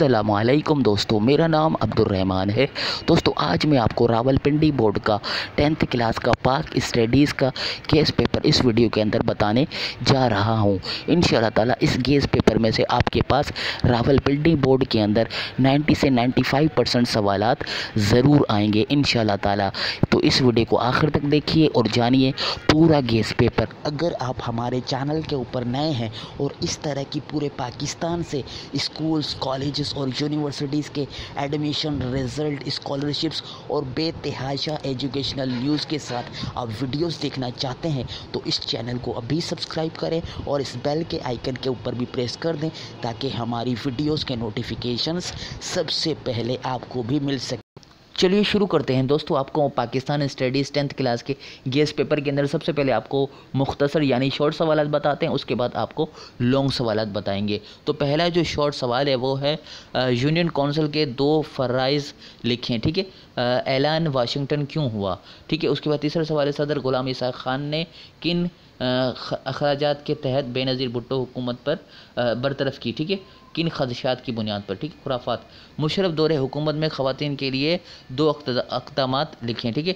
السلام علیکم دوستو، میرا نام عبد الرحمن ہے۔ دوستو، آج میں آپ کو راول پنڈی بورڈ کا ٹینتھ کلاس کا پاک اسٹڈیز کا گیس پیپر اس ویڈیو کے اندر بتانے جا رہا ہوں۔ انشاءاللہ تعالی اس گیس پیپر میں سے آپ کے پاس راول پنڈی بورڈ کے اندر نائنٹی سے نائنٹی فائیو پرسنٹ سوالات ضرور آئیں گے انشاءاللہ تعالی۔ تو اس ویڈیو کو آخر تک دیکھیے اور جانیے پورا گیس پیپر۔ اگر آپ ہمارے چینل کے اوپر نئے ہیں اور اس طرح کی پورے پاکستان سے، اسکولز، کالجز اور یونیورسٹیز کے ایڈمیشن رزلٹ اسکالرشپس اور بے تحاشا ایجوکیشنل نیوز کے ساتھ آپ ویڈیوز دیکھنا چاہتے ہیں تو اس چینل کو ابھی سبسکرائب کریں اور اس بیل کے آئیکن کے اوپر بھی پریس کر دیں تاکہ ہماری ویڈیوز کے نوٹیفیکیشنز سب سے پہلے آپ کو بھی مل سکے چلیے، شروع کرتے ہیں۔ دوستو، آپ کو پاکستان اسٹڈیز ٹینتھ کلاس کے گیس پیپر کے اندر سب سے پہلے آپ کو مختصر یعنی شارٹ سوالات بتاتے ہیں، اس کے بعد آپ کو لانگ سوالات بتائیں گے۔ تو پہلا جو شارٹ سوال ہے، وہ ہے یونین کونسل کے دو فرائض لکھیں، ٹھیک ہے؟ اعلان واشنگٹن کیوں ہوا؟ ٹھیک ہے، اس کے بعد تیسرا سوال ہے، صدر غلام اسحاق خان نے کن اخراجات کے تحت بے نظیر بھٹو حکومت پر برطرف کی، ٹھیک ہے؟ کن خدشات کی بنیاد پر، ٹھیک؟ خرافات۔ مشرف دور حکومت میں خواتین کے لیے دو اقدامات لکھیں، ٹھیک ہے؟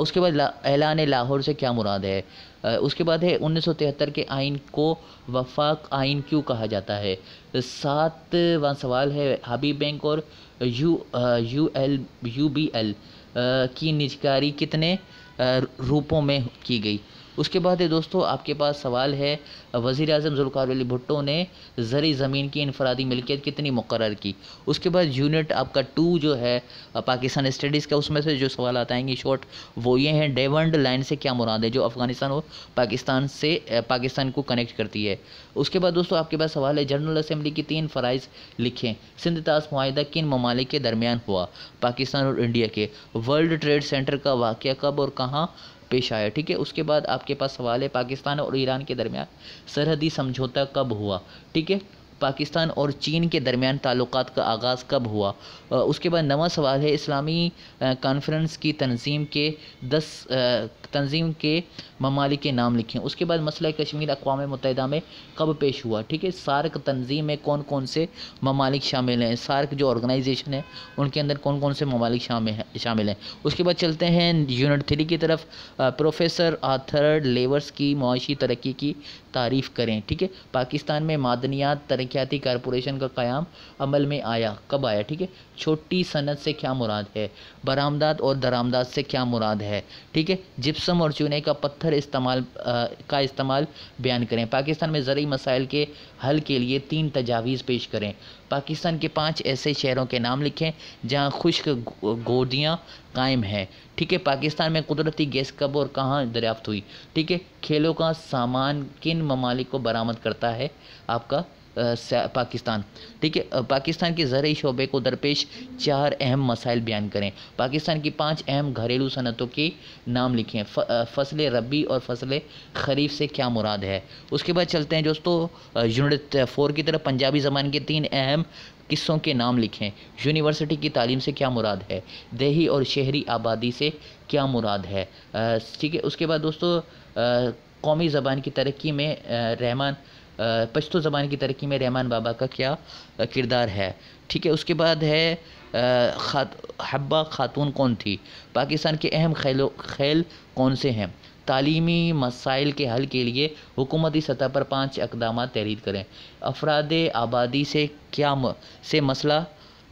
اس کے بعد اعلان لاہور سے کیا مراد ہے؟ اس کے بعد ہے انیس سو تہتر کے آئین کو وفاق آئین کیوں کہا جاتا ہے؟ ساتواں سوال ہے، حبیب بینک اور U U L, U B L کی نجکاری کتنے روپوں میں کی گئی؟ اس کے بعد دوستو، آپ کے پاس سوال ہے، وزیر اعظم ذوالفقار علی بھٹو نے زرعی زمین کی انفرادی ملکیت کتنی مقرر کی؟ اس کے بعد یونٹ آپ کا ٹو جو ہے، پاکستان اسٹڈیز کا، اس میں سے جو سوالات آئیں گے شارٹ وہ یہ ہیں ڈیونڈ لائن سے کیا مراد ہے؟ جو افغانستان اور پاکستان سے پاکستان کو کنیکٹ کرتی ہے۔ اس کے بعد دوستو، آپ کے پاس سوال ہے جنرل اسمبلی کی تین فرائض لکھیں۔ سندھ تاس معاہدہ کن ممالک کے درمیان ہوا؟ پاکستان اور انڈیا کے۔ ورلڈ ٹریڈ سینٹر کا واقعہ کب اور کہاں؟ پیش آیا، ٹھیک ہے؟ اس کے بعد آپ کے پاس سوال ہے، پاکستان اور ایران کے درمیان سرحدی سمجھوتہ کب ہوا؟ ٹھیک ہے؟ پاکستان اور چین کے درمیان تعلقات کا آغاز کب ہوا؟ اس کے بعد نواں سوال ہے، اسلامی کانفرنس کی تنظیم کے دس تنظیم کے ممالک کے نام لکھیں۔ اس کے بعد مسئلہ کشمیر اقوام متحدہ میں کب پیش ہوا؟ ٹھیک ہے، سارک تنظیم میں کون کون سے ممالک شامل ہیں؟ سارک جو آرگنائزیشن ہے، ان کے اندر کون کون سے ممالک شامل ہیں اس کے بعد چلتے ہیں یونٹ تھری کی طرف۔ پروفیسر آتھر لیورس کی معاشی ترقی کی تعریف کریں۔ ٹھیک ہے، پاکستان میں معدنیات ترقیاتی کارپوریشن کا قیام عمل میں آیا۔ کب آیا؟ ٹھیک ہے، چھوٹی صنعت سے کیا مراد ہے؟ برآمدات اور درآمدات سے کیا مراد ہے؟ ٹھیک ہے جپسم اور چونے کا پتھر استعمال کا استعمال بیان کریں۔ پاکستان میں زرعی مسائل کے حل کے لیے تین تجاویز پیش کریں۔ پاکستان کے پانچ ایسے شہروں کے نام لکھیں جہاں خشک گودیاں قائم ہیں۔ ٹھیک ہے، پاکستان میں قدرتی گیس کب اور کہاں دریافت ہوئی؟ ٹھیک ہے، کھیلوں کا سامان کن ممالک کو برآمد کرتا ہے؟ آپ کا پاکستان۔ ٹھیک ہے پاکستان کے زرعی شعبے کو درپیش چار اہم مسائل بیان کریں۔ پاکستان کی پانچ اہم گھریلو صنعتوں کی نام لکھیں۔ فصل ربی اور فصل خریف سے کیا مراد ہے؟ اس کے بعد چلتے ہیں دوستو یونٹ فور کی طرف پنجابی زبان کے تین اہم قصوں کے نام لکھیں۔ یونیورسٹی کی تعلیم سے کیا مراد ہے؟ دیہی اور شہری آبادی سے کیا مراد ہے؟ ٹھیک ہے، اس کے بعد دوستو قومی زبان کی ترقی میں رحمان پشتو زبان کی ترقی میں رحمان بابا کا کیا کردار ہے؟ ٹھیک ہے، اس کے بعد ہے حبہ خاتون کون تھی؟ پاکستان کے اہم خیلو، خیل کون سے ہیں؟ تعلیمی مسائل کے حل کے لیے حکومتی سطح پر پانچ اقدامات تحریر کریں۔ افراد آبادی سے کیا سے مسئلہ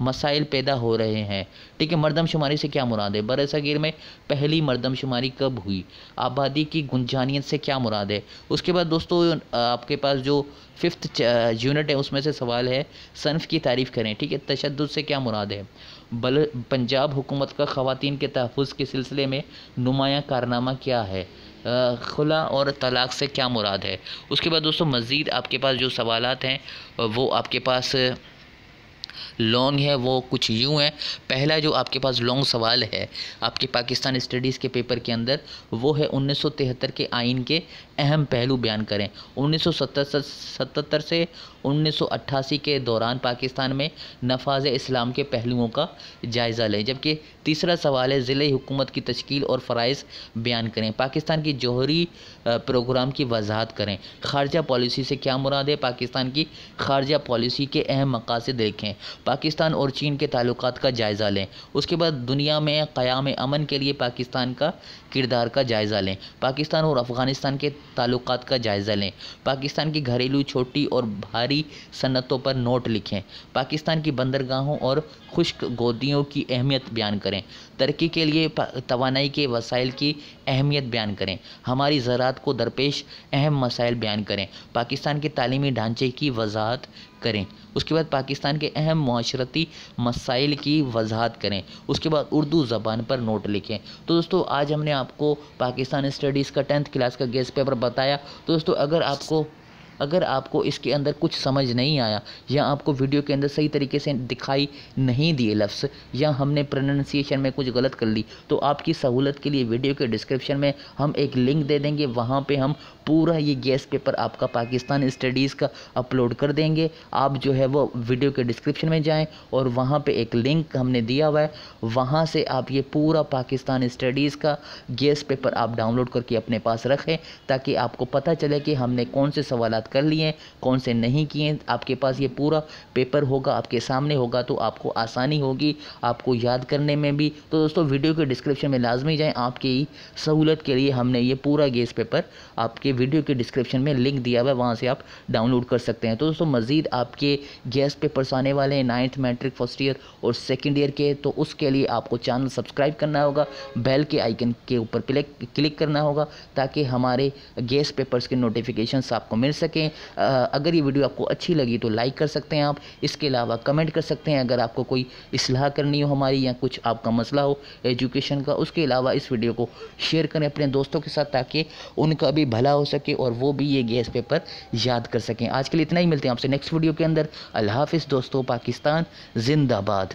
مسائل پیدا ہو رہے ہیں۔ ٹھیک ہے، مردم شماری سے کیا مراد ہے؟ بر صغیر میں پہلی مردم شماری کب ہوئی؟ آبادی کی گنجانیت سے کیا مراد ہے؟ اس کے بعد دوستو، آپ کے پاس جو ففتھ یونٹ ہے، اس میں سے سوال ہے، صنف کی تعریف کریں۔ ٹھیک ہے، تشدد سے کیا مراد ہے؟ بل، پنجاب حکومت کا خواتین کے تحفظ کے سلسلے میں نمایاں کارنامہ کیا ہے؟ خلا اور طلاق سے کیا مراد ہے؟ اس کے بعد دوستو، مزید آپ کے پاس جو سوالات ہیں، وہ آپ کے پاس لانگ ہے، وہ کچھ یوں ہے۔ پہلا جو آپ کے پاس لانگ سوال ہے، آپ کے پاکستان اسٹڈیز کے پیپر کے اندر، وہ ہے انیس سو تہتر کے آئین کے اہم پہلو بیان کریں۔ انیس سو ستتر سے انیس سو اٹھاسی کے دوران پاکستان میں نفاذ اسلام کے پہلوؤں کا جائزہ لیں۔ جبکہ تیسرا سوال ہے ضلعی حکومت کی تشکیل اور فرائض بیان کریں۔ پاکستان کی جوہری پروگرام کی وضاحت کریں۔ خارجہ پالیسی سے کیا مراد ہے؟ پاکستان کی خارجہ پالیسی کے اہم مقاصد لکھیں پاکستان اور چین کے تعلقات کا جائزہ لیں۔ اس کے بعد دنیا میں قیام امن کے لیے پاکستان کا کردار کا جائزہ لیں۔ پاکستان اور افغانستان کے تعلقات کا جائزہ لیں۔ پاکستان کی گھریلو چھوٹی اور بھاری صنعتوں پر نوٹ لکھیں۔ پاکستان کی بندرگاہوں اور خشک گودیوں کی اہمیت بیان کریں۔ ترقی کے لیے توانائی کے وسائل کی اہمیت بیان کریں۔ ہماری زراعت کو درپیش اہم مسائل بیان کریں۔ پاکستان کے تعلیمی ڈھانچے کی وضاحت کریں۔ اس کے بعد پاکستان کے اہم معاشرتی مسائل کی وضاحت کریں۔ اس کے بعد اردو زبان پر نوٹ لکھیں۔ تو دوستو، آج ہم نے آپ کو پاکستان اسٹڈیز کا ٹینتھ کلاس کا گیس پیپر بتایا۔ تو دوستو، اگر آپ کو اگر آپ کو اس کے اندر کچھ سمجھ نہیں آیا یا آپ کو ویڈیو کے اندر صحیح طریقے سے دکھائی نہیں دیے لفظ یا ہم نے پرننسیشن میں کچھ غلط کر لی، تو آپ کی سہولت کے لیے ویڈیو کے ڈسکرپشن میں ہم ایک لنک دے دیں گے۔ وہاں پہ ہم پورا یہ گیس پیپر آپ کا پاکستان اسٹڈیز کا اپلوڈ کر دیں گے۔ آپ جو ہے وہ ویڈیو کے ڈسکرپشن میں جائیں اور وہاں پہ ایک لنک ہم نے دیا ہوا ہے۔ وہاں سے آپ یہ پورا پاکستان اسٹڈیز کا گیس پیپر آپ ڈاؤن لوڈ کر کے اپنے پاس رکھیں تاکہ آپ کو پتہ چلے کہ ہم نے کون سے سوالات کر لیے کون سے نہیں کیے آپ کے پاس یہ پورا پیپر ہوگا، آپ کے سامنے ہوگا تو آپ کو آسانی ہوگی، آپ کو یاد کرنے میں بھی۔ تو دوستو، ویڈیو کے ڈسکرپشن میں لازمی جائیں، آپ کی سہولت کے لیے ہم نے یہ پورا گیس پیپر آپ کے ویڈیو کے ڈسکرپشن میں لنک دیا ہوا ہے، وہاں سے آپ ڈاؤن لوڈ کر سکتے ہیں۔ تو دوستو، مزید آپ کے گیس پیپرس آنے والے ہیں، نائنتھ میٹرک فرسٹ ایئر اور سیکنڈ ایئر کے، تو اس کے لیے آپ کو چینل سبسکرائب کرنا ہوگا، بیل کے آئیکن کے اوپر کلک کرنا ہوگا تاکہ ہمارے گیس پیپرس کے نوٹیفیکیشنس آپ کو مل سکے۔ سکیں اگر یہ ویڈیو آپ کو اچھی لگی تو لائک کر سکتے ہیں آپ۔ اس کے علاوہ کمنٹ کر سکتے ہیں۔ اگر آپ کو کوئی اصلاح کرنی ہو ہماری یا کچھ آپ کا مسئلہ ہو ایجوکیشن کا، اس کے علاوہ اس ویڈیو کو شیئر کریں اپنے دوستوں کے ساتھ تاکہ ان کا بھی بھلا ہو سکے اور وہ بھی یہ گیس پیپر یاد کر سکیں۔ آج کے لیے اتنا ہی۔ ملتے ہیں آپ سے نیکسٹ ویڈیو کے اندر۔ اللہ حافظ دوستو، پاکستان زندہ باد۔